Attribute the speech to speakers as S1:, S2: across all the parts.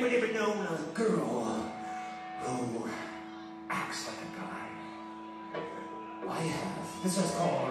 S1: Anybody ever known a girl uh, who acts like a guy? I have. This is called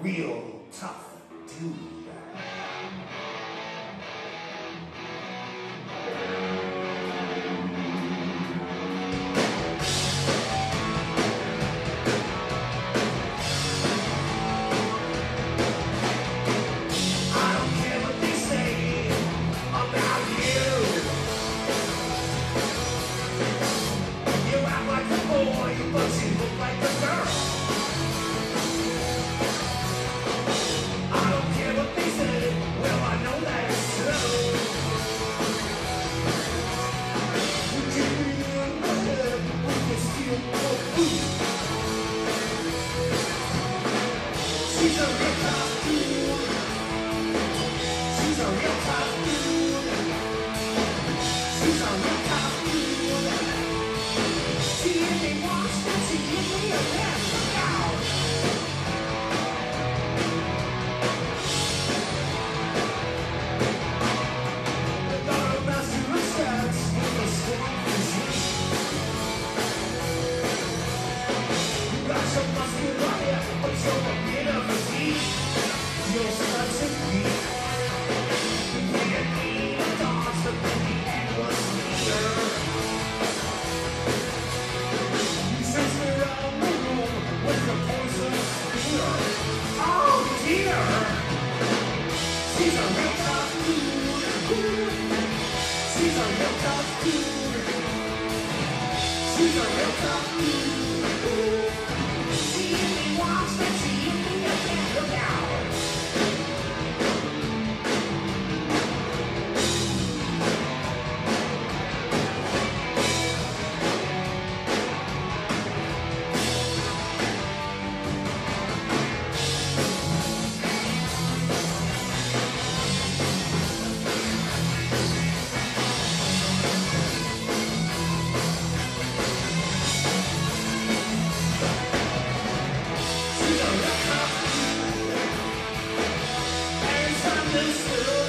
S1: real tough dude. understood.